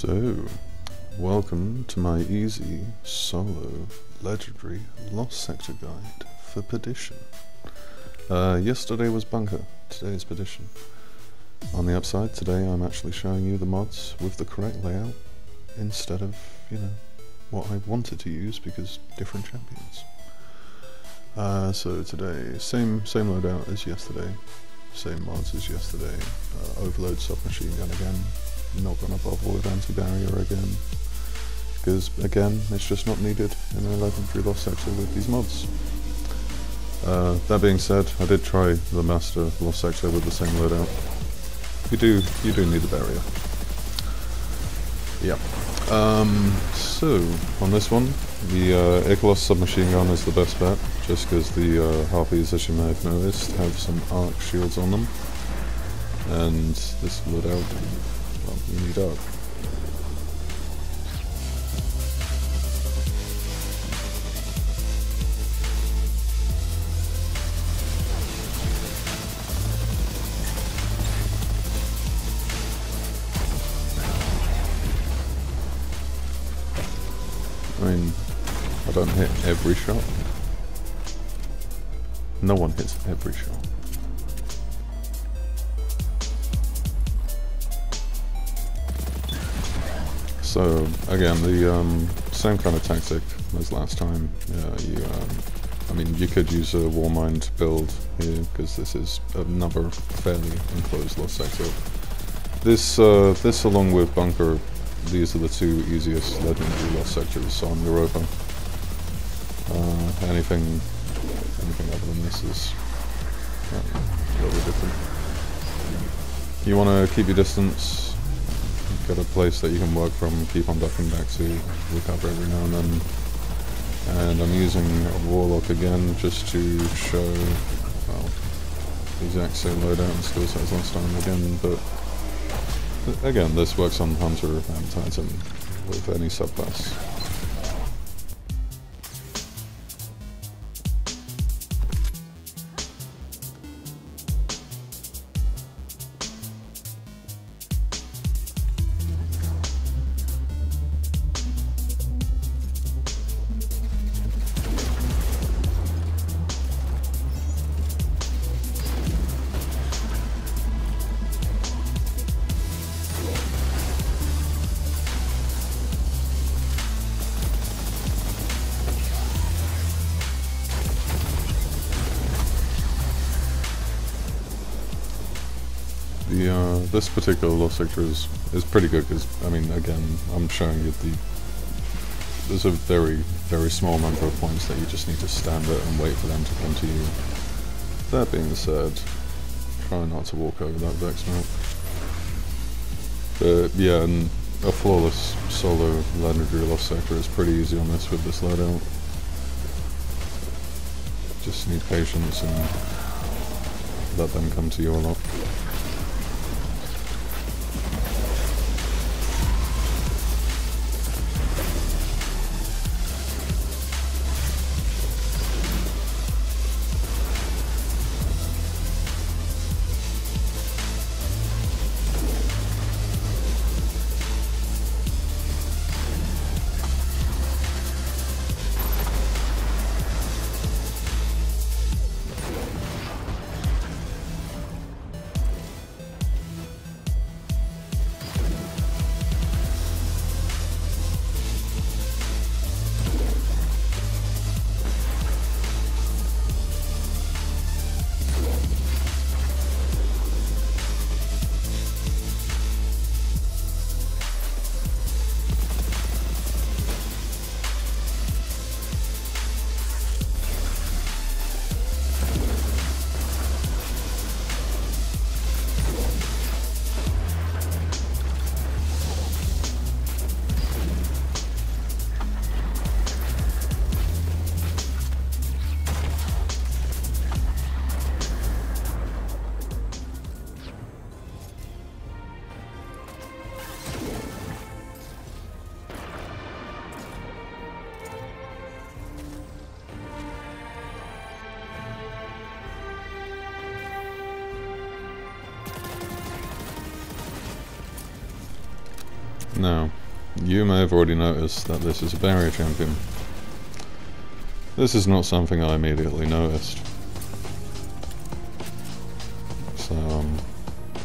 So, welcome to my easy, solo, legendary Lost Sector guide for Perdition. Uh, yesterday was Bunker, today is Perdition. On the upside, today I'm actually showing you the mods with the correct layout instead of, you know, what I wanted to use because different champions. Uh, so today, same same loadout as yesterday, same mods as yesterday, uh, overload submachine gun again, not gonna bother with anti-barrier again, because again, it's just not needed in an 11 free lost sector with these mods. Uh, that being said, I did try the master lost sector with the same loadout. You do, you do need a barrier. Yeah. Um, so, on this one, the uh, IKELOS submachine gun is the best bet, just because the uh, Harpies, as you may have noticed, have some arc shields on them. And this loadout, you need arc. I mean, I don't hit every shot. No one hits every shot. So again, the um, same kind of tactic as last time. You. Um, I mean, you could use a Warmind build here because this is another fairly enclosed lost sector. This, uh, this along with Bunker these are the two easiest legendary lost sectors on Europa. Uh, anything, anything other than this is um, a little bit different. You want to keep your distance, get a place that you can work from, keep on ducking back to, recover every now and then. And I'm using a Warlock again just to show, well, the exact same loadout and skill set as last time again, but Again, this works on Hunter and Titan with any subclass. This particular lost sector is is pretty good because I mean again I'm showing you the there's a very very small number of points that you just need to stand it and wait for them to come to you. That being said, try not to walk over that Vex map. But yeah, and a flawless solo legendary lost sector is pretty easy on this with this loadout. Just need patience and let them come to you a lot. Now, you may have already noticed that this is a barrier champion. This is not something I immediately noticed. So, um,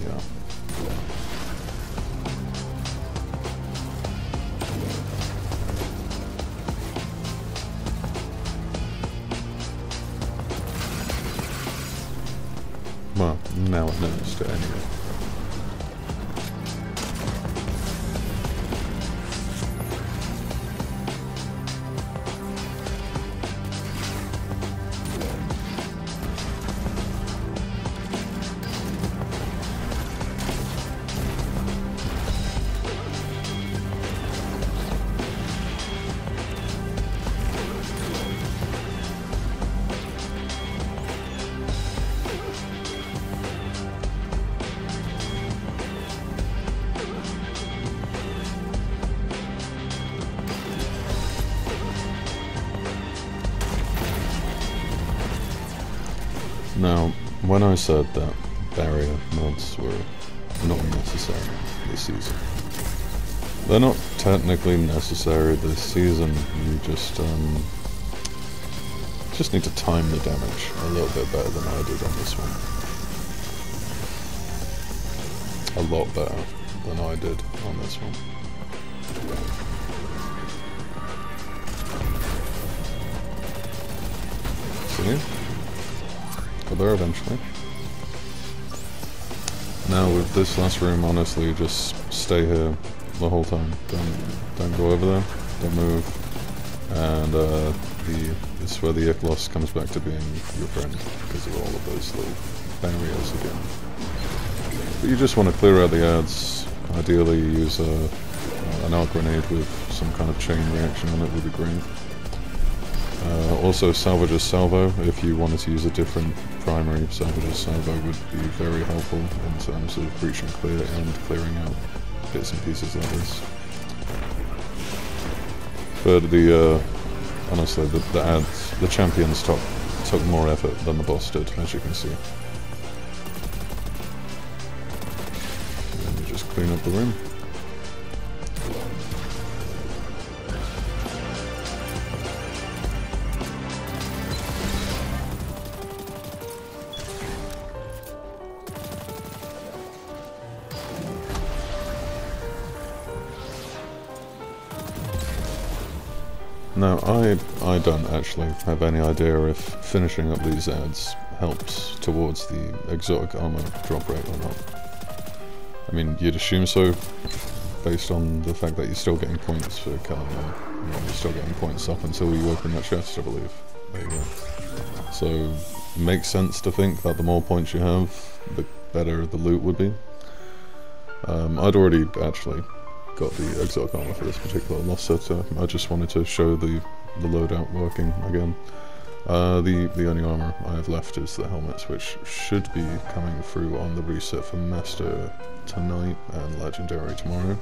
yeah. Well, now I noticed it anyway. Now, when I said that barrier mods were not necessary this season, they're not technically necessary this season. You just um, just need to time the damage a little bit better than I did on this one. A lot better than I did on this one. See? Got there eventually. Now with this last room, honestly, just stay here the whole time. Don't don't go over there. Don't move. And uh, the this where the IKELOS comes back to being your friend because of all of those little barriers again. But you just want to clear out the ads. Ideally, use a, an arc grenade with some kind of chain reaction on it would be great. Uh, also, Salvager's Salvo, if you wanted to use a different primary, Salvager's Salvo would be very helpful in terms of breach and clear and clearing out bits and pieces like this. But the, uh, honestly, the, the ads, the champions took, took more effort than the boss did, as you can see. Let me just clean up the room. No, I I don't actually have any idea if finishing up these ads helps towards the exotic armor drop rate or not. I mean, you'd assume so, based on the fact that you're still getting points for killing. You know, you're still getting points up until you open that chest, I believe. There you go. So, makes sense to think that the more points you have, the better the loot would be. Um, I'd already actually got the exotic armor for this particular. Uh, I just wanted to show the, the loadout working again. Uh, the, the only armor I have left is the helmets, which should be coming through on the reset for Master tonight and Legendary tomorrow.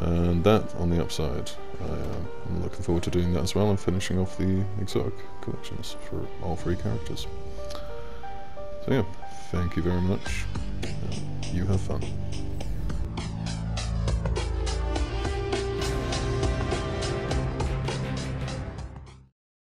And that on the upside, I, uh, I'm looking forward to doing that as well and finishing off the exotic collections for all three characters. So yeah, thank you very much. You have fun.